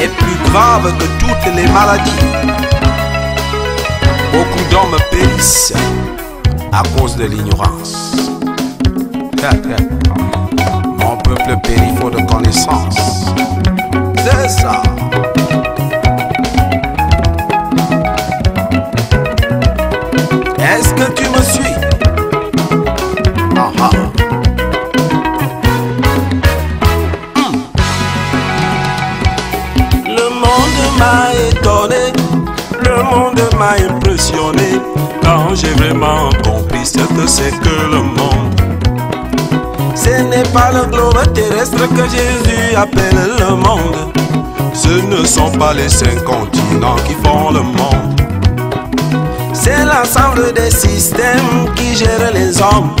est plus grave que toutes les maladies. Beaucoup d'hommes périssent à cause de l'ignorance. Mon peuple périt faute de connaissance. C'est ça. M'a impressionné quand j'ai vraiment compris ce que c'est que le monde. Ce n'est pas le globe terrestre que Jésus appelle le monde. Ce ne sont pas les cinq continents qui font le monde. C'est l'ensemble des systèmes qui gèrent les hommes,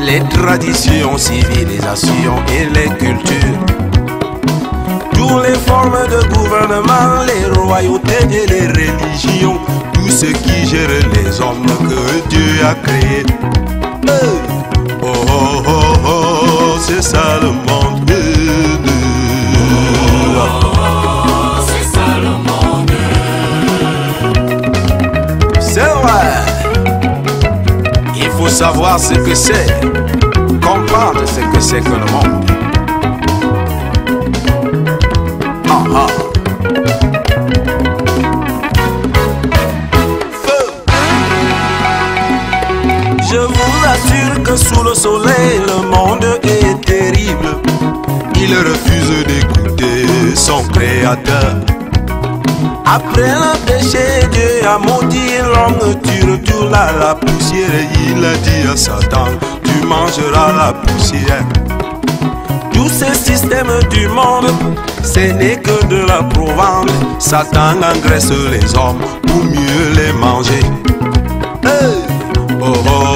les traditions, civilisations et les cultures. Les formes de gouvernement, les royautés et les religions, tout ce qui gère les hommes que Dieu a créés. Hey! Oh oh oh oh, c'est ça le monde. C'est vrai. Il faut savoir ce que c'est, comprendre ce que c'est que le monde. Sous le soleil, le monde est terrible. Il refuse d'écouter son créateur. Après le péché, Dieu a maudit l'homme, tu retournes à la poussière. Il a dit à Satan, tu mangeras la poussière. Tous ces systèmes du monde, ce n'est que de la provence. Satan engraisse les hommes pour mieux les manger. Oh oh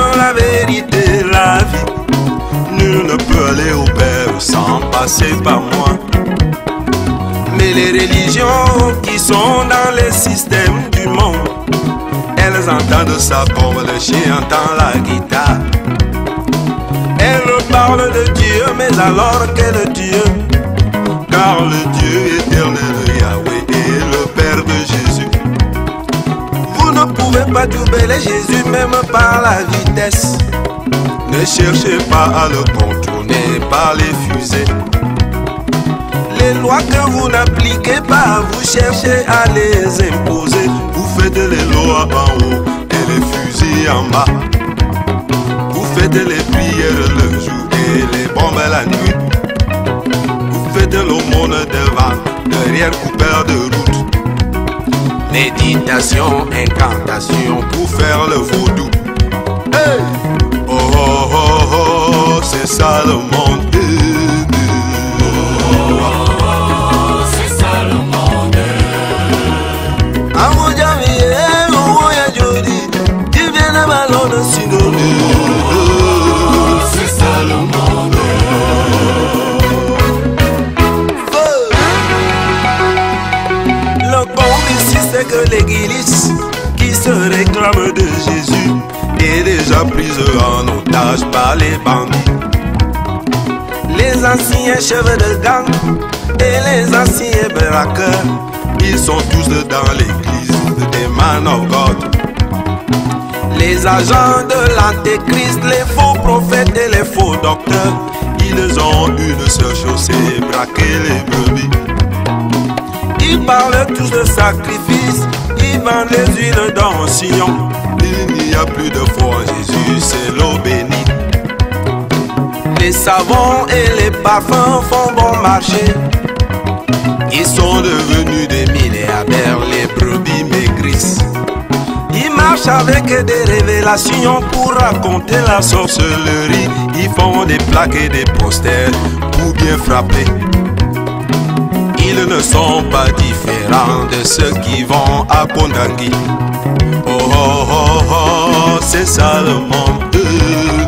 sans passer par moi. Mais les religions qui sont dans les systèmes du monde, elles entendent ça comme le chien entend la guitare. Elles parlent de Dieu, mais alors quel Dieu? Car le Dieu éternel Yahweh est le Père de Jésus. Vous ne pouvez pas doubler Jésus même par la vitesse. Ne cherchez pas à le par les fusées. Les lois que vous n'appliquez pas, vous cherchez à les imposer. Vous faites les lois en haut et les fusils en bas. Vous faites les prières le jour et les bombes la nuit. Vous faites l'aumône devant, derrière coupeur de route. Méditation, incantation pour faire le vaudou. Hey! C'est ça le monde. Anciens chefs de gang et les anciens braqueurs, ils sont tous dans l'église des man of God. Les agents de l'antéchrist, les faux prophètes et les faux docteurs, ils ont une seule chose, c'est braquer les brebis. Ils parlent tous de sacrifice, ils vendent les huiles d'onction. Il n'y a plus de foi en Jésus, c'est l'eau bénie. Les savons et les parfums font bon marché. Ils sont devenus des milliardaires, les brebis maigrissent. Ils marchent avec des révélations pour raconter la sorcellerie. Ils font des plaques et des posters pour bien frapper. Ils ne sont pas différents de ceux qui vont à Kondangi. Oh oh oh oh, c'est ça le monde.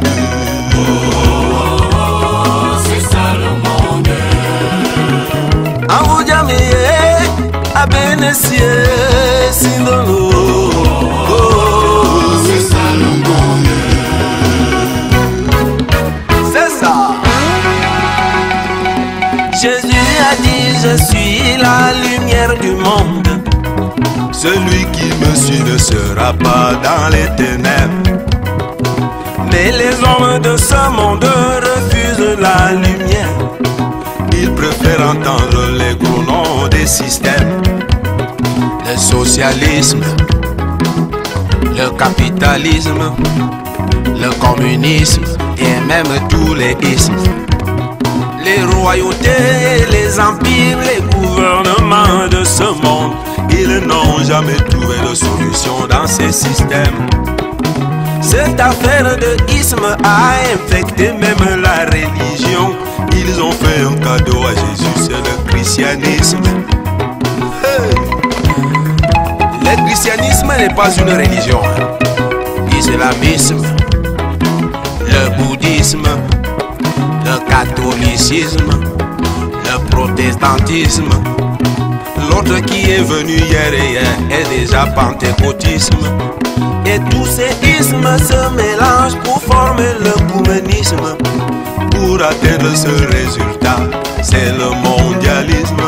C'est ça le c'est ça. Jésus a dit je suis la lumière du monde. Celui qui me suit ne sera pas dans les ténèbres. Mais les hommes de ce monde refusent la lumière noms des systèmes le socialisme, le capitalisme, le communisme et même tous les ismes. Les royautés, les empires, les gouvernements de ce monde, ils n'ont jamais trouvé de solution dans ces systèmes. Cette affaire de isme a infecté même la religion. Ils ont fait un cadeau à Jésus, c'est le christianisme. Le christianisme n'est pas une religion. L'islamisme, le bouddhisme, le catholicisme, le protestantisme. L'autre qui est venu hier et hier est déjà pentecôtisme. Et tous ces ismes se mélangent pour former le communisme. Pour atteindre ce résultat, c'est le mondialisme.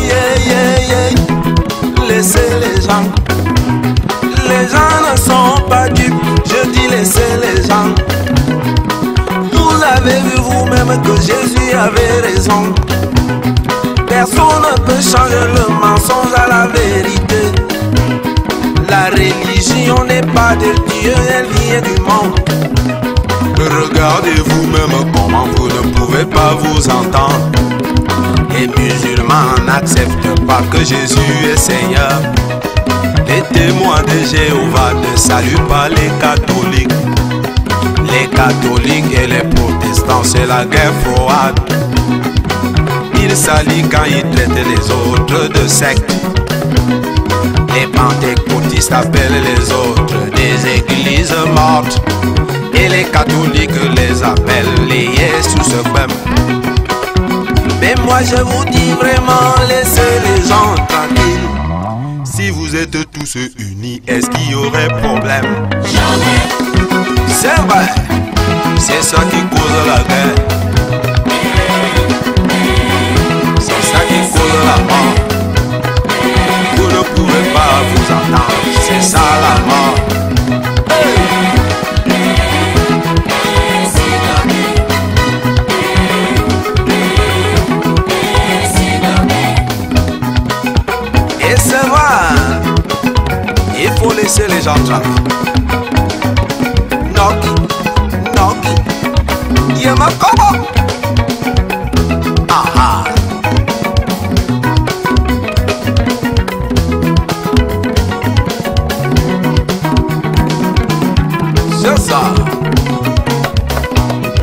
Yeah, yeah, yeah. Laissez les gens. Les gens ne sont pas dupes. Que Jésus avait raison. Personne ne peut changer le mensonge à la vérité. La religion n'est pas de Dieu, elle vient du monde. Regardez vous-même comment vous ne pouvez pas vous entendre. Les musulmans n'acceptent pas que Jésus est Seigneur. Les témoins de Jéhovah ne saluent pas les catholiques. Les catholiques et les protestants, c'est la guerre froide. Ils s'allient quand ils traitent les autres de sectes. Les pentecôtistes appellent les autres des églises mortes. Et les catholiques les appellent les même. Mais moi je vous dis vraiment, laissez les gens tranquilles. Si vous êtes tous unis, est-ce qu'il y aurait problème? Jamais C'est vrai, c'est ça qui cause la guerre. C'est ça qui cause la mort. Vous ne pouvez pas vous entendre, c'est ça la mort. Et c'est vrai, il faut laisser les gens tranquilles. Noki, Noki, Yamakobo. Ah ah. C'est ça.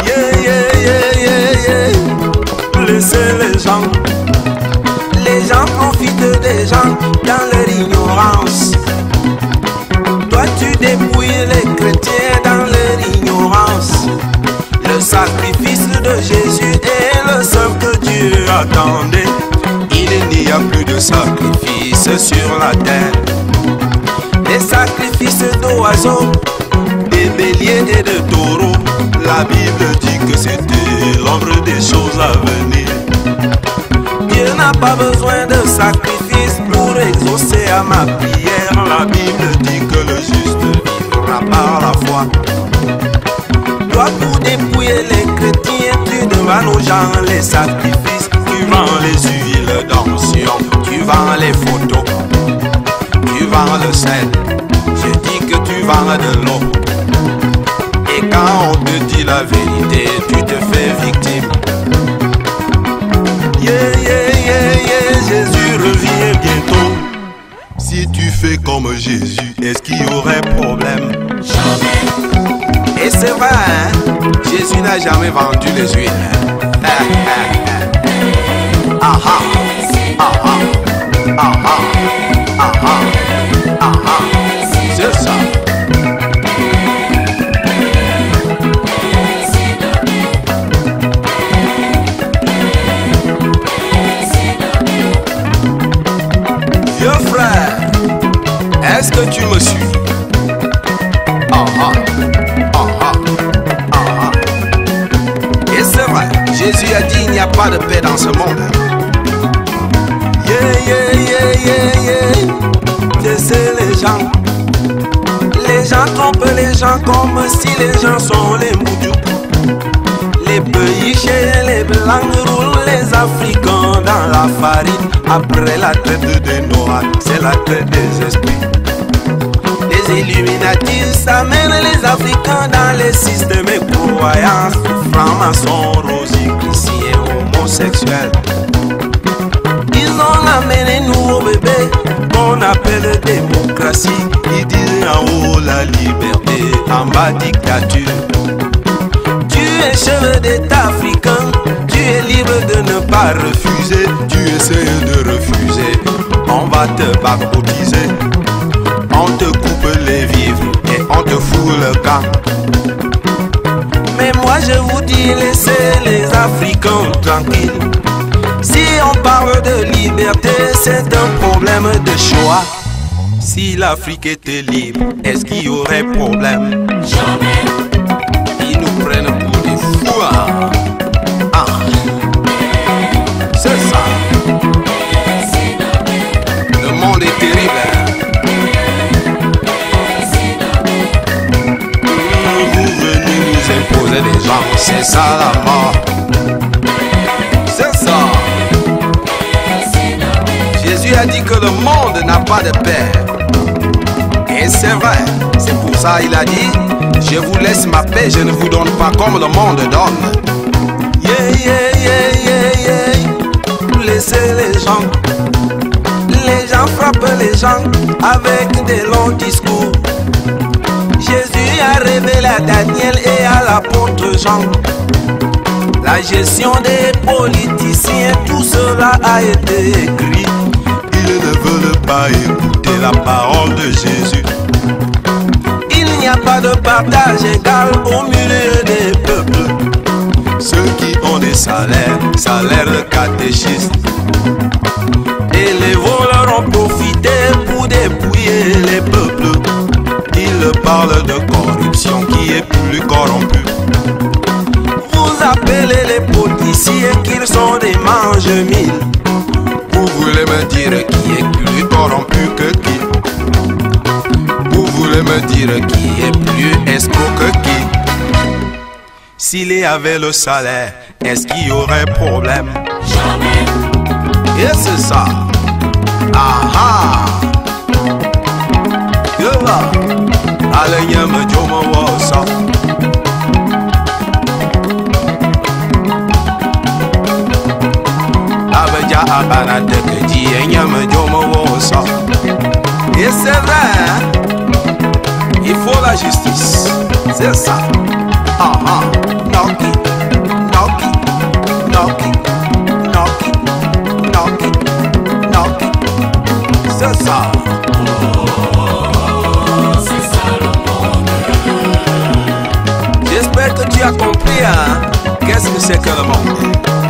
Yeah, yeah, yeah, yeah, yeah. Laissez les gens. Les gens profitent des gens dans leur Il n'y a plus de sacrifice sur la terre. Les sacrifices d'oiseaux, des béliers et de taureaux. La Bible dit que c'était l'ombre des choses à venir. Dieu n'a pas besoin de sacrifice pour exaucer à ma prière. la Bible dit que le juste vivra par la foi. Toi, pour dépouiller les chrétiens, tu demandes aux gens les sacrifices. Vends les huiles d'onction, tu vends les photos, tu vends le sel. Je dis que tu vends de l'eau. Et quand on te dit la vérité, tu te fais victime. Yeah, yeah, yeah, yeah, Jésus revient bientôt. Si tu fais comme Jésus, est-ce qu'il y aurait problème? Et c'est vrai, hein, Jésus n'a jamais vendu les huiles. Ah ah, ah ah, ah Les gens trompent les gens comme si les gens sont les moudous. Les pays les blancs roulent les Africains dans la farine. Après la traite des Noirs, c'est la traite des esprits. Les Illuminati s'amènent les Africains dans les systèmes et. Francs-maçons, rosicruciens, homosexuels. Ils ont amené nous au bébé qu'on appelle démocratie. Disent en haut la liberté, en bas dictature. Tu es chef d'État africain, tu es libre de ne pas refuser. Tu essayes de refuser, on va te baptiser. On te coupe les vivres et on te fout le camp. Mais moi je vous dis, laissez les Africains tranquilles. Si on parle de liberté, c'est un problème de choix. Si l'Afrique était libre, est-ce qu'il y aurait problème? Ils nous prennent pour des fous. hein. Ah. C'est ça. Le monde est terrible. hein. Vous venez nous imposer des gens, c'est ça la mort. C'est ça. Jésus a dit que le monde n'a pas de père. C'est vrai, c'est pour ça il a dit, je vous laisse ma paix, je ne vous donne pas comme le monde donne. Yeah, yeah, yeah, yeah, yeah. Laissez les gens. Les gens frappent les gens avec des longs discours. Jésus a révélé à Daniel et à l'apôtre Jean. La gestion des politiciens, tout cela a été écrit. Ils ne veulent pas écouter la parole de Jésus. Il n'y a pas de partage égal au milieu des peuples. Ceux qui ont des salaires, salaires de catéchistes. Et les voleurs ont profité pour dépouiller les peuples. Ils parlent de corruption qui est plus corrompue. Vous appelez les politiciens qu'ils sont des mange-mille. Vous voulez me dire qui est plus corrompu que qui? Qui est plus escroc que qui S'il y avait le salaire, est-ce qu'il y aurait problème? Et c'est ça. Ah ah. Yola. Allez, yama joma wasa. Abaja abana dekeji yama joma wasa. Et c'est vrai, hein? La justice. Ah ah. Knock it, knock it, knock it, knock it, knock it, knock it. C'est ça. J'espère que tu as compris, hein, qu'est-ce que que le monde.